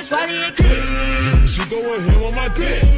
bitch, why do you keep? She throwing him on my dick.